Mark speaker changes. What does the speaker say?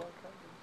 Speaker 1: forecast.